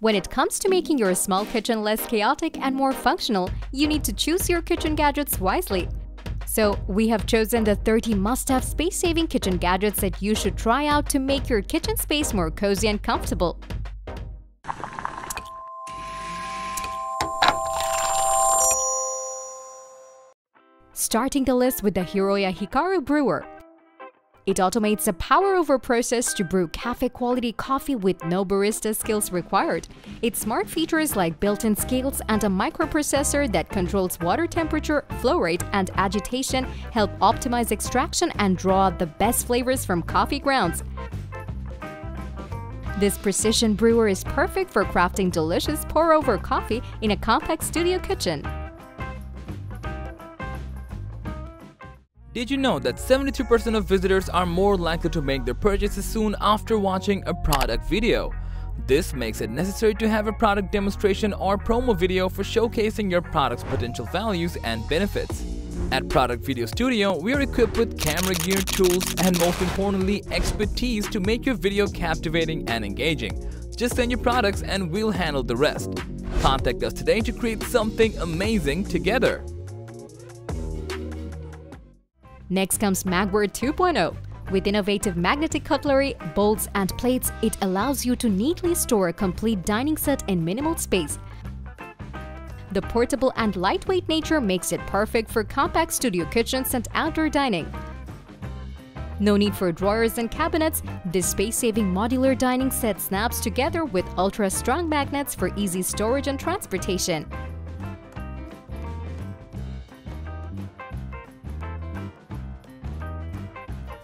When it comes to making your small kitchen less chaotic and more functional, you need to choose your kitchen gadgets wisely. So, we have chosen the 30 must-have space-saving kitchen gadgets that you should try out to make your kitchen space more cozy and comfortable. Starting the list with the Hiroya Hikaru Brewer. It automates a pour-over process to brew cafe-quality coffee with no barista skills required. Its smart features like built-in scales and a microprocessor that controls water temperature, flow rate, and agitation help optimize extraction and draw out the best flavors from coffee grounds. This precision brewer is perfect for crafting delicious pour-over coffee in a compact studio kitchen. Did you know that 73% of visitors are more likely to make their purchases soon after watching a product video? This makes it necessary to have a product demonstration or promo video for showcasing your product's potential values and benefits. At Product Video Studio, we are equipped with camera gear, tools, and most importantly, expertise to make your video captivating and engaging. Just send your products and we'll handle the rest. Contact us today to create something amazing together. Next comes Magware 2.0. With innovative magnetic cutlery, bowls, and plates, it allows you to neatly store a complete dining set in minimal space. The portable and lightweight nature makes it perfect for compact studio kitchens and outdoor dining. No need for drawers and cabinets, this space-saving modular dining set snaps together with ultra-strong magnets for easy storage and transportation.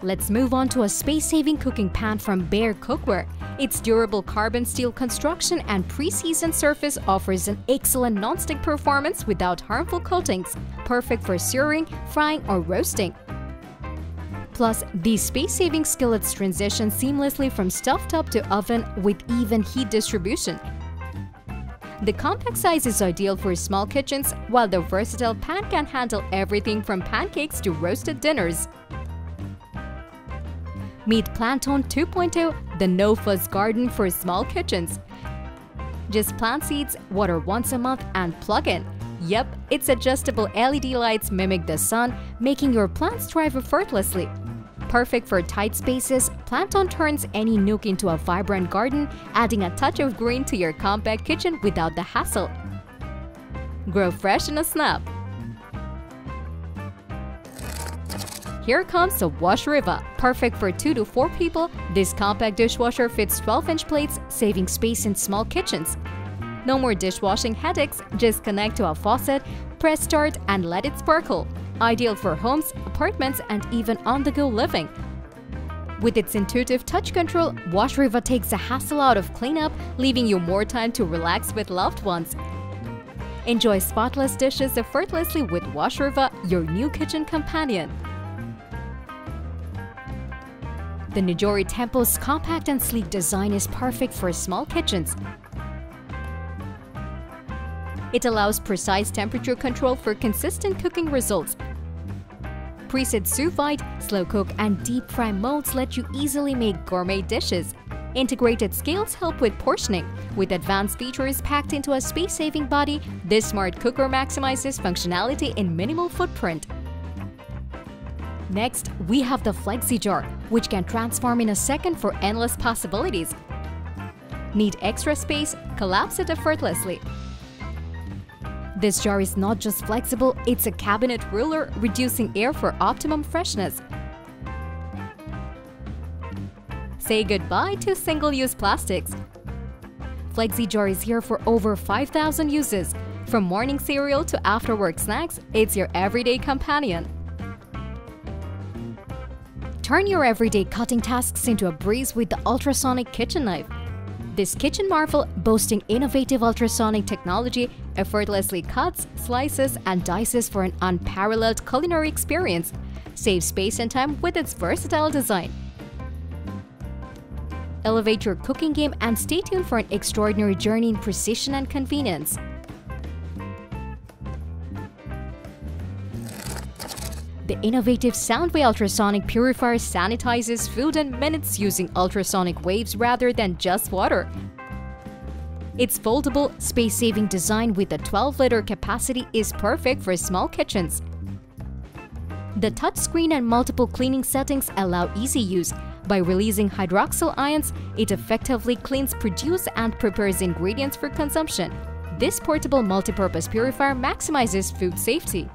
Let's move on to a space-saving cooking pan from Bear Cookware. Its durable carbon steel construction and pre-seasoned surface offers an excellent non-stick performance without harmful coatings, perfect for searing, frying, or roasting. Plus, these space-saving skillets transition seamlessly from stovetop to oven with even heat distribution. The compact size is ideal for small kitchens, while the versatile pan can handle everything from pancakes to roasted dinners. Meet Planton 2.0, the no-fuzz garden for small kitchens. Just plant seeds, water once a month, and plug in. Yep, its adjustable LED lights mimic the sun, making your plants thrive effortlessly. Perfect for tight spaces, Planton turns any nook into a vibrant garden, adding a touch of green to your compact kitchen without the hassle. Grow fresh in a snap! Here comes the Washriva. Perfect for 2 to 4 people, this compact dishwasher fits 12-inch plates, saving space in small kitchens. No more dishwashing headaches, just connect to a faucet, press start and let it sparkle. Ideal for homes, apartments and even on-the-go living. With its intuitive touch control, Washriva takes the hassle out of cleanup, leaving you more time to relax with loved ones. Enjoy spotless dishes effortlessly with Washriva, your new kitchen companion. The Nijori Tempo's compact and sleek design is perfect for small kitchens. It allows precise temperature control for consistent cooking results. Preset sous vide, slow cook, and deep fry modes let you easily make gourmet dishes. Integrated scales help with portioning. With advanced features packed into a space-saving body, this smart cooker maximizes functionality in minimal footprint. Next, we have the FlexiJar, which can transform in a second for endless possibilities. Need extra space? Collapse it effortlessly. This jar is not just flexible, it's a cabinet ruler, reducing air for optimum freshness. Say goodbye to single-use plastics. FlexiJar is here for over 5,000 uses. From morning cereal to after-work snacks, it's your everyday companion. Turn your everyday cutting tasks into a breeze with the ultrasonic kitchen knife. This kitchen marvel, boasting innovative ultrasonic technology, effortlessly cuts, slices, and dices for an unparalleled culinary experience. Save space and time with its versatile design. Elevate your cooking game and stay tuned for an extraordinary journey in precision and convenience. The innovative Soundway ultrasonic purifier sanitizes food in minutes using ultrasonic waves rather than just water. Its foldable, space-saving design with a 12-liter capacity is perfect for small kitchens. The touchscreen and multiple cleaning settings allow easy use. By releasing hydroxyl ions, it effectively cleans, produce and prepares ingredients for consumption. This portable multipurpose purifier maximizes food safety.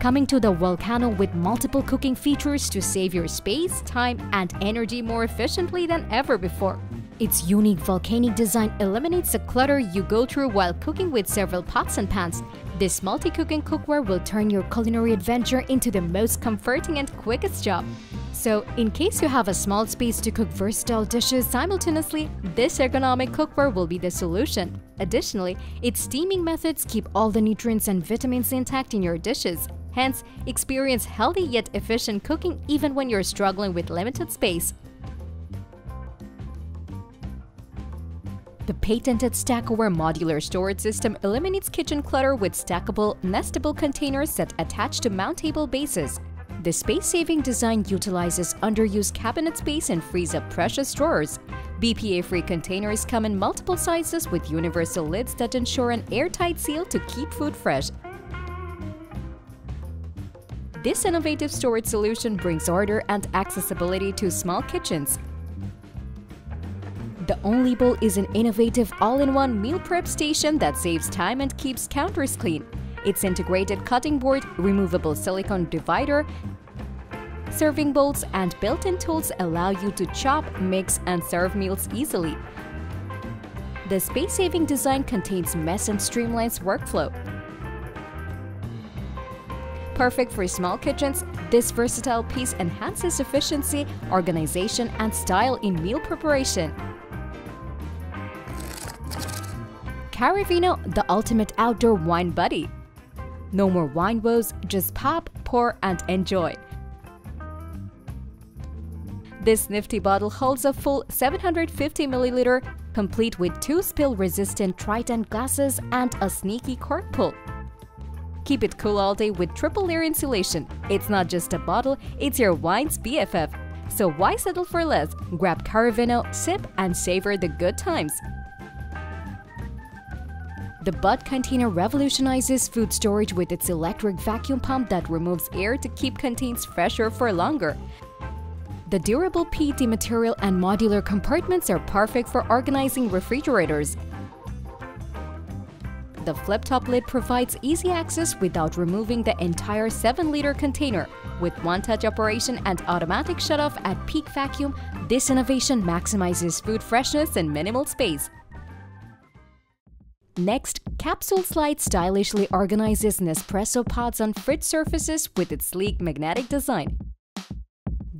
Coming to the Volcano with multiple cooking features to save your space, time, and energy more efficiently than ever before. Its unique volcanic design eliminates the clutter you go through while cooking with several pots and pans. This multi-cooking cookware will turn your culinary adventure into the most comforting and quickest job. So, in case you have a small space to cook versatile dishes simultaneously, this ergonomic cookware will be the solution. Additionally, its steaming methods keep all the nutrients and vitamins intact in your dishes. Hence, experience healthy yet efficient cooking even when you're struggling with limited space. The patented Stackaware modular storage system eliminates kitchen clutter with stackable, nestable containers that attach to mountable bases. The space-saving design utilizes underused cabinet space and frees up precious drawers. BPA-free containers come in multiple sizes with universal lids that ensure an airtight seal to keep food fresh. This innovative storage solution brings order and accessibility to small kitchens, the Only Bowl is an innovative all-in-one meal prep station that saves time and keeps counters clean. Its integrated cutting board, removable silicone divider, serving bowls, and built-in tools allow you to chop, mix, and serve meals easily. The space-saving design contains mess and streamlines workflow. Perfect for small kitchens, this versatile piece enhances efficiency, organization, and style in meal preparation. Caravino, the ultimate outdoor wine buddy. No more wine woes, just pop, pour, and enjoy. This nifty bottle holds a full 750 milliliter, complete with two spill-resistant Trident glasses and a sneaky cork pull. Keep it cool all day with triple layer insulation. It's not just a bottle, it's your wine's BFF. So why settle for less? Grab Caravino, sip, and savor the good times. The Bud container revolutionizes food storage with its electric vacuum pump that removes air to keep containers fresher for longer. The durable PET material and modular compartments are perfect for organizing refrigerators. The flip-top lid provides easy access without removing the entire 7-liter container. With one-touch operation and automatic shutoff at peak vacuum, this innovation maximizes food freshness in minimal space. Next, Capsule Slide stylishly organizes Nespresso pods on fridge surfaces with its sleek magnetic design.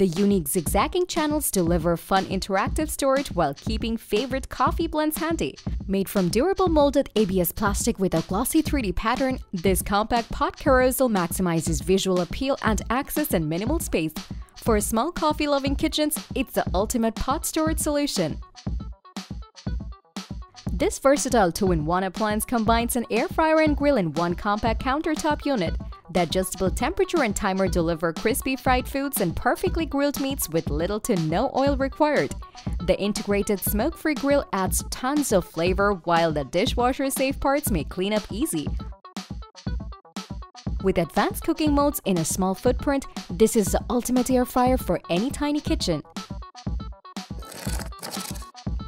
The unique zigzagging channels deliver fun interactive storage while keeping favorite coffee blends handy. Made from durable molded ABS plastic with a glossy 3D pattern, this compact pot carousel maximizes visual appeal and access in minimal space. For small coffee-loving kitchens, it's the ultimate pot storage solution. This versatile 2-in-1 appliance combines an air fryer and grill in one compact countertop unit. The adjustable temperature and timer deliver crispy fried foods and perfectly grilled meats with little to no oil required. The integrated smoke-free grill adds tons of flavor while the dishwasher-safe parts make cleanup easy. With advanced cooking modes in a small footprint, this is the ultimate air fryer for any tiny kitchen.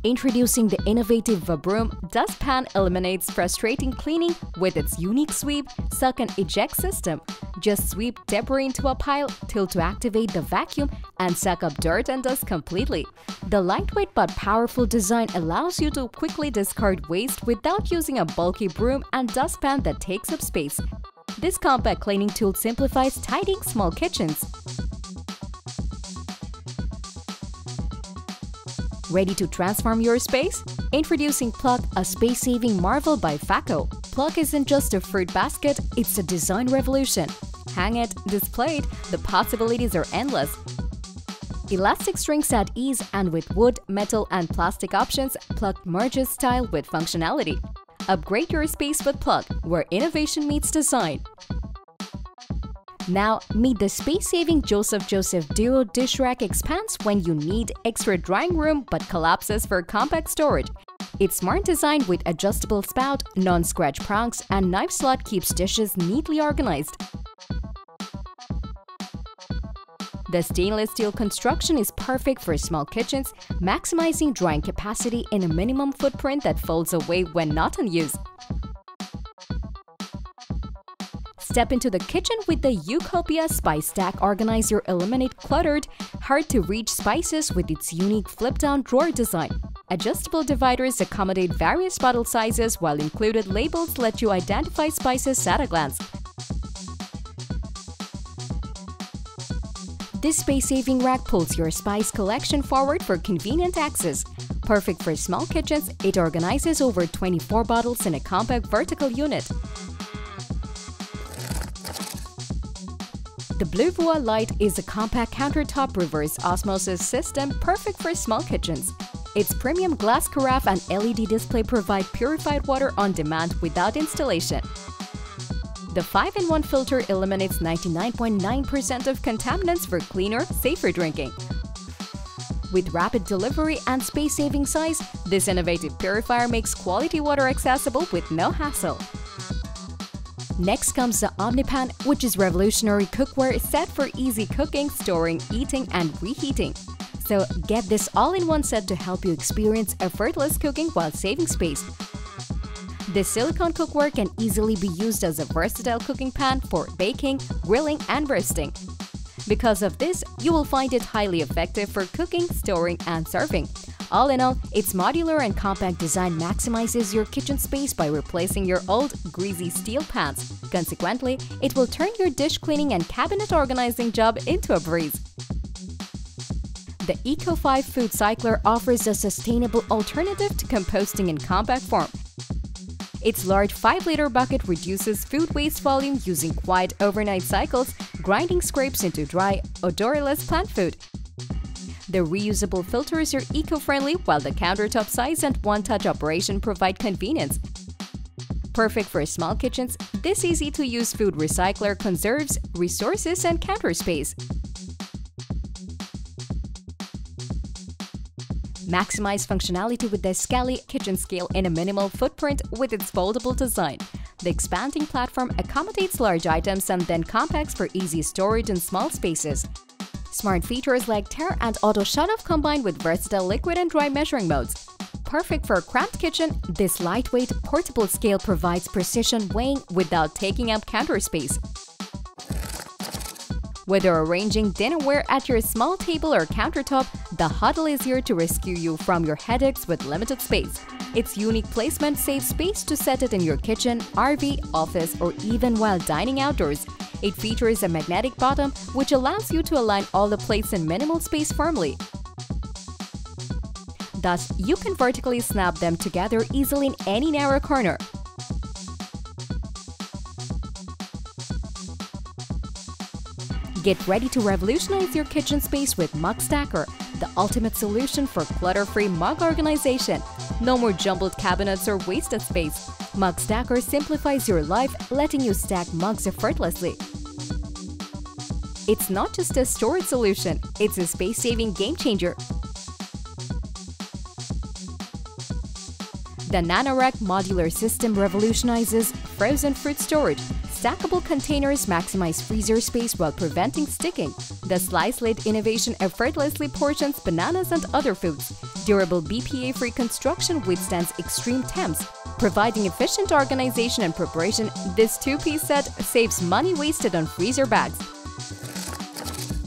Introducing the innovative Vabroom, dustpan eliminates frustrating cleaning with its unique sweep, suck and eject system. Just sweep debris into a pile, tilt to activate the vacuum, and suck up dirt and dust completely. The lightweight but powerful design allows you to quickly discard waste without using a bulky broom and dustpan that takes up space. This compact cleaning tool simplifies tidying small kitchens. Ready to transform your space? Introducing Plug, a space-saving marvel by Faco. Plug isn't just a fruit basket, it's a design revolution. Hang it, display it, the possibilities are endless. Elastic strings at ease and with wood, metal, and plastic options, Plug merges style with functionality. Upgrade your space with Plug, where innovation meets design. Now, meet the space-saving Joseph Joseph Duo dish rack expands when you need extra drying room but collapses for compact storage. Its smart design with adjustable spout, non-scratch prongs, and knife slot keeps dishes neatly organized. The stainless steel construction is perfect for small kitchens, maximizing drying capacity in a minimum footprint that folds away when not in use. Step into the kitchen with the YouCopia Spice Stack Organizer eliminate cluttered, hard-to-reach spices with its unique flip-down drawer design. Adjustable dividers accommodate various bottle sizes while included labels let you identify spices at a glance. This space-saving rack pulls your spice collection forward for convenient access. Perfect for small kitchens, it organizes over 24 bottles in a compact vertical unit. Blue Light is a compact countertop reverse osmosis system perfect for small kitchens. Its premium glass carafe and LED display provide purified water on demand without installation. The 5-in-1 filter eliminates 99.9% of contaminants for cleaner, safer drinking. With rapid delivery and space-saving size, this innovative purifier makes quality water accessible with no hassle. Next comes the OmniPan, which is revolutionary cookware set for easy cooking, storing, eating, and reheating. So get this all-in-one set to help you experience effortless cooking while saving space. This silicone cookware can easily be used as a versatile cooking pan for baking, grilling, and roasting. Because of this, you will find it highly effective for cooking, storing, and serving. All in all, its modular and compact design maximizes your kitchen space by replacing your old, greasy steel pans. Consequently, it will turn your dish cleaning and cabinet organizing job into a breeze. The Eco5 Food Cycler offers a sustainable alternative to composting in compact form. Its large 5-liter bucket reduces food waste volume using quiet overnight cycles, grinding scrapes into dry, odorless plant food. The reusable filters are eco-friendly while the countertop size and one-touch operation provide convenience. Perfect for small kitchens, this easy-to-use food recycler conserves resources and counter space. Maximize functionality with the Scali kitchen scale in a minimal footprint with its foldable design. The expanding platform accommodates large items and then compacts for easy storage in small spaces. Smart features like tare and Auto Shut-Off combined with versatile liquid and dry measuring modes. Perfect for a cramped kitchen, this lightweight, portable scale provides precision weighing without taking up counter space. Whether arranging dinnerware at your small table or countertop, the Huddle is here to rescue you from your headaches with limited space. Its unique placement saves space to set it in your kitchen, RV, office, or even while dining outdoors. It features a magnetic bottom, which allows you to align all the plates in minimal space firmly. Thus, you can vertically snap them together easily in any narrow corner. Get ready to revolutionize your kitchen space with Mug Stacker, the ultimate solution for clutter-free mug organization. No more jumbled cabinets or wasted space. Mug Stacker simplifies your life, letting you stack mugs effortlessly. It's not just a storage solution, it's a space-saving game-changer. The NanoRack modular system revolutionizes frozen fruit storage. Stackable containers maximize freezer space while preventing sticking. The slice lid innovation effortlessly portions bananas and other foods. Durable BPA-free construction withstands extreme temps. Providing efficient organization and preparation, this two-piece set saves money wasted on freezer bags.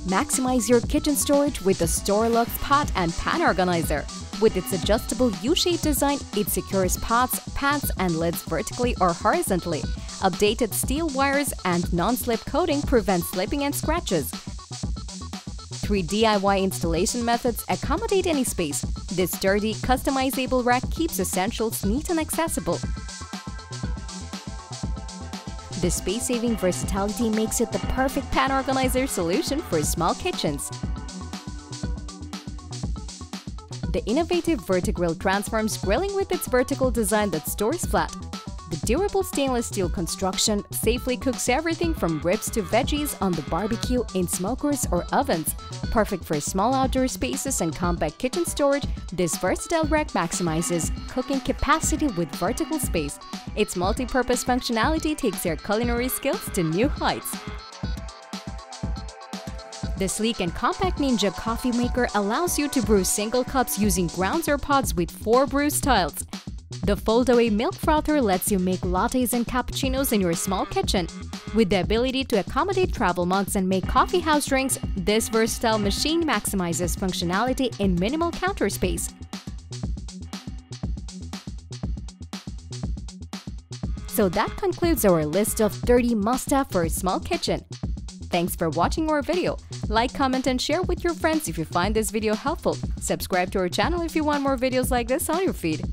Maximize your kitchen storage with the StoreLux pot and pan organizer. With its adjustable U-shaped design, it secures pots, pans, and lids vertically or horizontally. Updated steel wires and non-slip coating prevent slipping and scratches. Three DIY installation methods accommodate any space. This sturdy, customizable rack keeps essentials neat and accessible. The space-saving versatility makes it the perfect pan organizer solution for small kitchens. The innovative VertiGrill transforms grilling with its vertical design that stores flat. Durable stainless steel construction safely cooks everything from ribs to veggies on the barbecue in smokers or ovens. Perfect for small outdoor spaces and compact kitchen storage, this versatile rack maximizes cooking capacity with vertical space. Its multi-purpose functionality takes your culinary skills to new heights. The sleek and compact Ninja coffee maker allows you to brew single cups using grounds or pods with four brew styles. The fold-away milk frother lets you make lattes and cappuccinos in your small kitchen. With the ability to accommodate travel mugs and make coffee house drinks, this versatile machine maximizes functionality in minimal counter space. So that concludes our list of 30 must-have for a small kitchen. Thanks for watching our video. Like, comment and share with your friends if you find this video helpful. Subscribe to our channel if you want more videos like this on your feed.